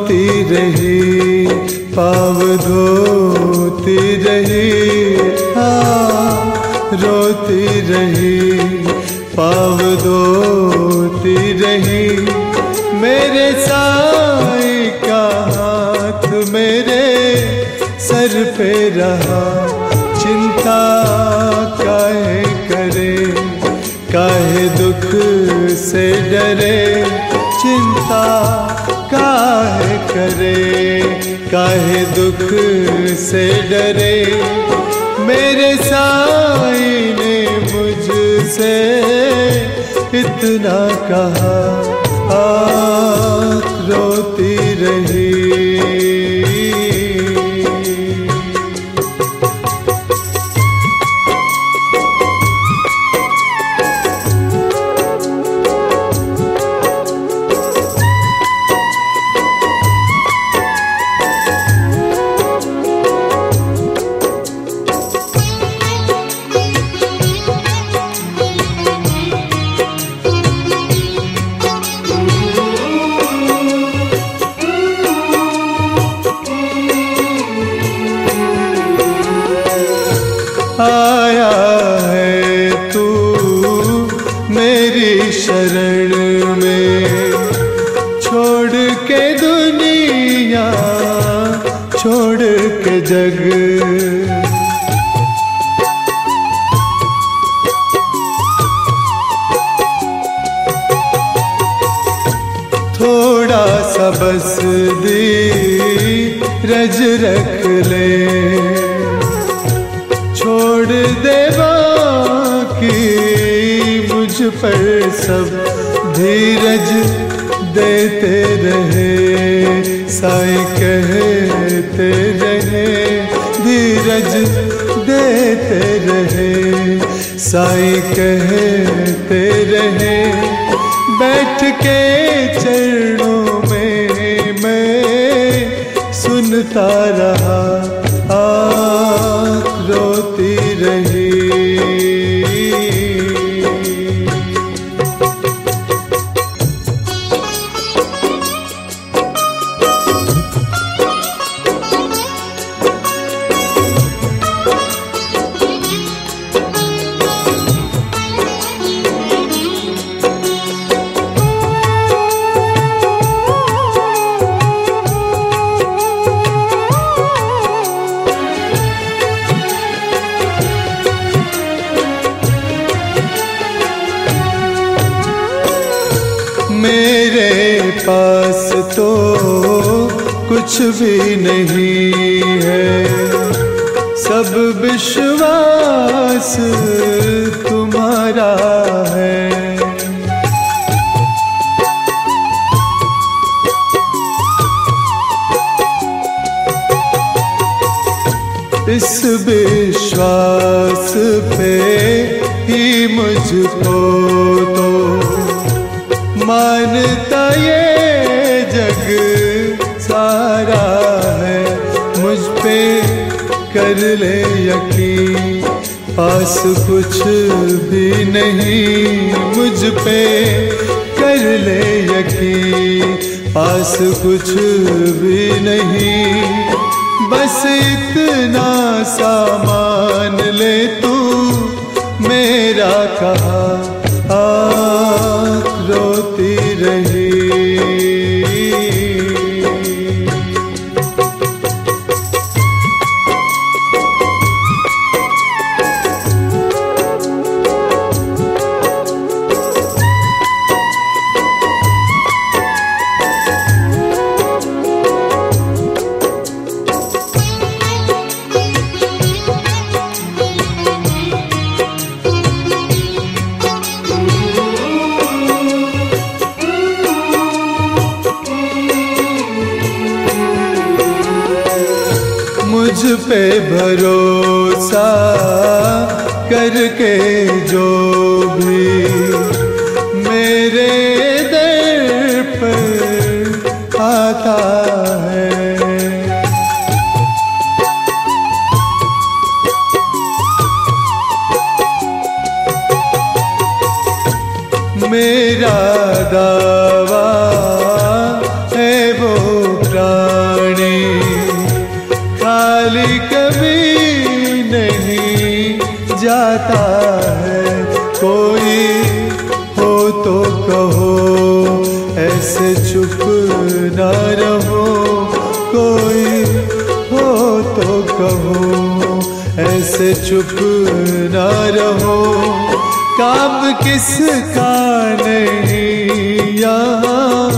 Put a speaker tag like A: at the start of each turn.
A: रोती रही पाव धोती रही हाँ रोती रही पाव धोती रही। मेरे साई का हाथ मेरे सर पे रहा, चिंता काहे करे, काहे दुख से डरे, चिंता काहे करे? काहे दुख से डरे? मेरे साई ने मुझसे इतना कहा आ रोती रही। मेरी शरण में छोड़ के दुनिया, छोड़ के जग। थोड़ा सा बस दी रज रख ले। छोड़ दे बाकी मुझ पर सब धीरज देते रहे, साई कहते रहे, धीरज देते रहे, साई कहते रहे, बैठ के पास तो कुछ भी नहीं है। सब विश्वास तुम्हारा है। इस विश्वास पे ही मुझको तो मानता पे कर ले यकीन। पास कुछ भी नहीं, मुझ पे कर ले यकीन। पास कुछ भी नहीं, बस इतना सामान ले तू, मेरा कहा। मुझ पे भरोसा करके जो भी मेरे दर पर आता है। मेरा दावा जाता है, कोई हो तो कहो, ऐसे चुप न रहो। कोई हो तो कहो, ऐसे चुप न रहो। काम किसका नहीं, यहाँ